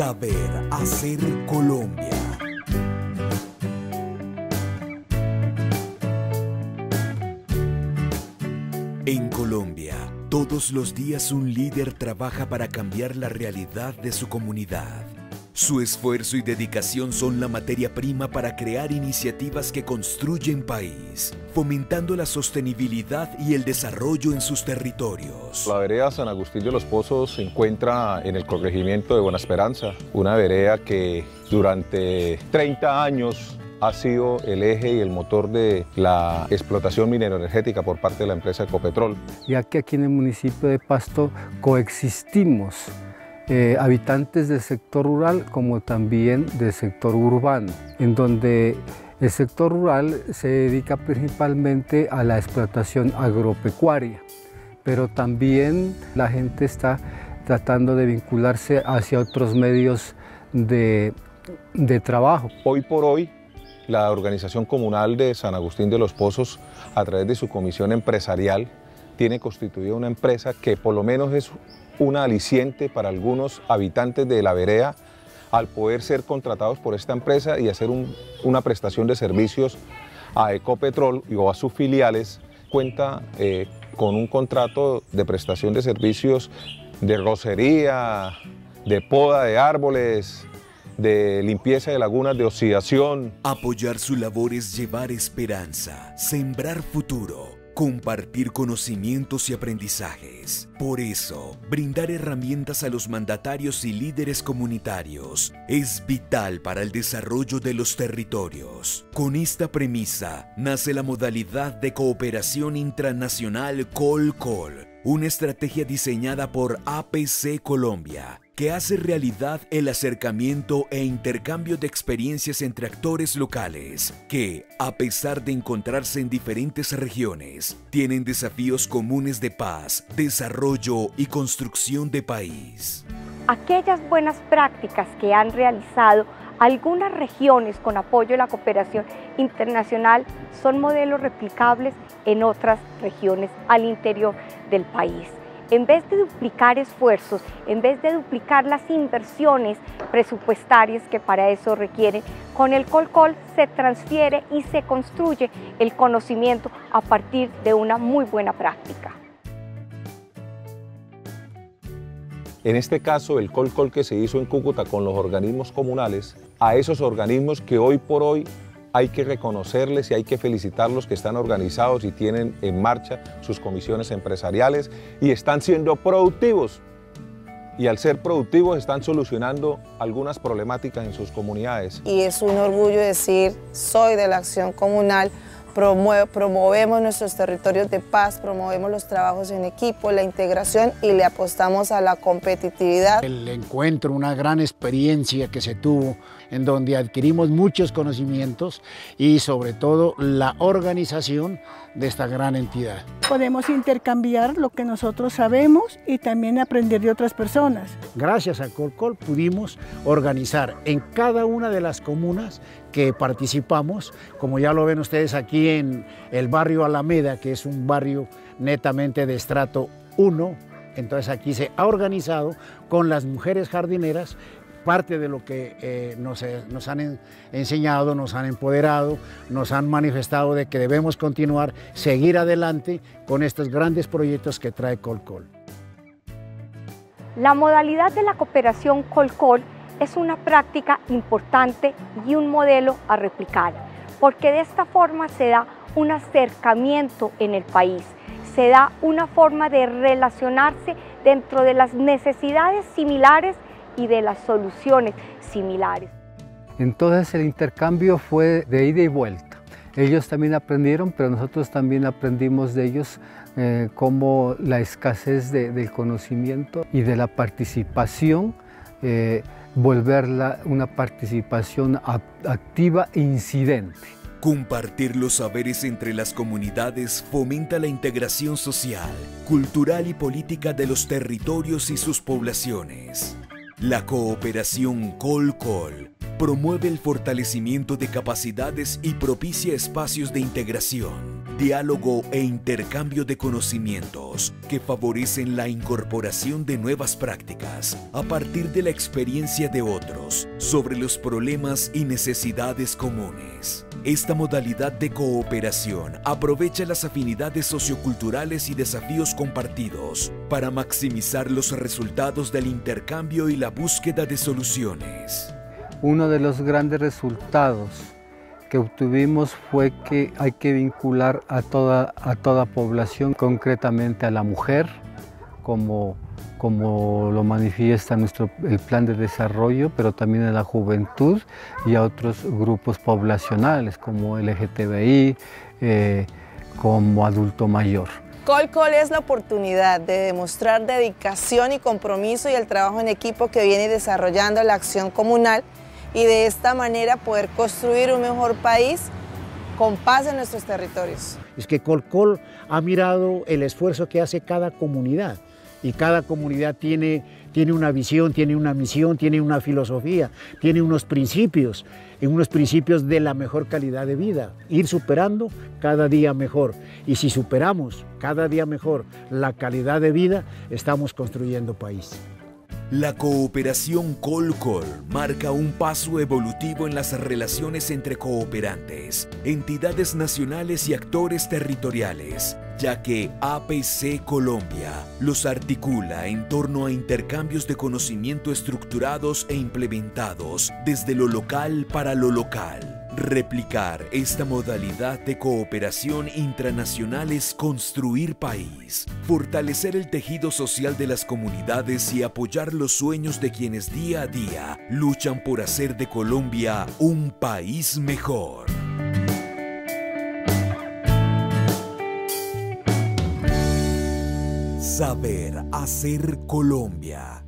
Saber hacer Colombia. En Colombia, todos los días un líder trabaja para cambiar la realidad de su comunidad. Su esfuerzo y dedicación son la materia prima para crear iniciativas que construyen país, fomentando la sostenibilidad y el desarrollo en sus territorios. La vereda San Agustín de los Pozos se encuentra en el corregimiento de Buena Esperanza, una vereda que durante 30 años ha sido el eje y el motor de la explotación mineroenergética por parte de la empresa Ecopetrol. Ya que aquí en el municipio de Pasto coexistimos eh, habitantes del sector rural como también del sector urbano, en donde el sector rural se dedica principalmente a la explotación agropecuaria, pero también la gente está tratando de vincularse hacia otros medios de, de trabajo. Hoy por hoy la organización comunal de San Agustín de los Pozos, a través de su comisión empresarial, tiene constituida una empresa que por lo menos es una aliciente para algunos habitantes de la vereda al poder ser contratados por esta empresa y hacer una prestación de servicios a Ecopetrol o a sus filiales, cuenta eh, con un contrato de prestación de servicios de rocería, de poda de árboles, de limpieza de lagunas de oxidación. Apoyar su labor es llevar esperanza, sembrar futuro, compartir conocimientos y aprendizajes. Por eso, brindar herramientas a los mandatarios y líderes comunitarios es vital para el desarrollo de los territorios. Con esta premisa nace la modalidad de cooperación intranacional Col-Col, una estrategia diseñada por APC Colombia que hace realidad el acercamiento e intercambio de experiencias entre actores locales que, a pesar de encontrarse en diferentes regiones, tienen desafíos comunes de paz, desarrollo y construcción de país. Aquellas buenas prácticas que han realizado algunas regiones con apoyo de la cooperación internacional son modelos replicables en otras regiones al interior del país en vez de duplicar esfuerzos, en vez de duplicar las inversiones presupuestarias que para eso requieren, con el COLCOL se transfiere y se construye el conocimiento a partir de una muy buena práctica. En este caso, el COLCOL que se hizo en Cúcuta con los organismos comunales, a esos organismos que hoy por hoy hay que reconocerles y hay que felicitarlos que están organizados y tienen en marcha sus comisiones empresariales y están siendo productivos. Y al ser productivos están solucionando algunas problemáticas en sus comunidades. Y es un orgullo decir, soy de la acción comunal, promovemos nuestros territorios de paz, promovemos los trabajos en equipo, la integración y le apostamos a la competitividad. El encuentro, una gran experiencia que se tuvo en donde adquirimos muchos conocimientos y sobre todo la organización de esta gran entidad. Podemos intercambiar lo que nosotros sabemos y también aprender de otras personas. Gracias a Colcol pudimos organizar en cada una de las comunas que participamos, como ya lo ven ustedes aquí en el barrio Alameda, que es un barrio netamente de estrato 1, entonces aquí se ha organizado con las mujeres jardineras parte de lo que eh, nos, eh, nos, han enseñado, nos han empoderado, nos han manifestado de que debemos continuar, seguir adelante con estos grandes proyectos que trae Colcol. La modalidad de la cooperación Colcol es una práctica importante y un modelo a replicar, porque de esta forma se da un acercamiento en el país, se da una forma de relacionarse dentro de las necesidades similares y de las soluciones similares. Entonces el intercambio fue de ida y vuelta. Ellos también aprendieron, pero nosotros también aprendimos de ellos eh, cómo la escasez del conocimiento y de la participación, eh, volverla una participación activa e incidente. Compartir los saberes entre las comunidades fomenta la integración social, cultural y política de los territorios y sus poblaciones. La cooperación Col-Col promueve el fortalecimiento de capacidades y propicia espacios de integración, diálogo e intercambio de conocimientos que favorecen la incorporación de nuevas prácticas a partir de la experiencia de otros sobre los problemas y necesidades comunes. Esta modalidad de cooperación aprovecha las afinidades socioculturales y desafíos compartidos para maximizar los resultados del intercambio y la búsqueda de soluciones. Uno de los grandes resultados que obtuvimos fue que hay que vincular a toda, a toda población, concretamente a la mujer, como, como lo manifiesta nuestro, el plan de desarrollo, pero también a la juventud y a otros grupos poblacionales como LGTBI, eh, como adulto mayor. Colcol es la oportunidad de demostrar dedicación y compromiso y el trabajo en equipo que viene desarrollando la acción comunal y de esta manera poder construir un mejor país con paz en nuestros territorios. Es que Colcol ha mirado el esfuerzo que hace cada comunidad y cada comunidad tiene, tiene una visión, tiene una misión, tiene una filosofía, tiene unos principios, unos principios de la mejor calidad de vida, ir superando cada día mejor. Y si superamos cada día mejor la calidad de vida, estamos construyendo país. La cooperación Col-Col marca un paso evolutivo en las relaciones entre cooperantes, entidades nacionales y actores territoriales, ya que APC Colombia los articula en torno a intercambios de conocimiento estructurados e implementados desde lo local para lo local. Replicar esta modalidad de cooperación intranacional es construir país, fortalecer el tejido social de las comunidades y apoyar los sueños de quienes día a día luchan por hacer de Colombia un país mejor. Saber hacer Colombia.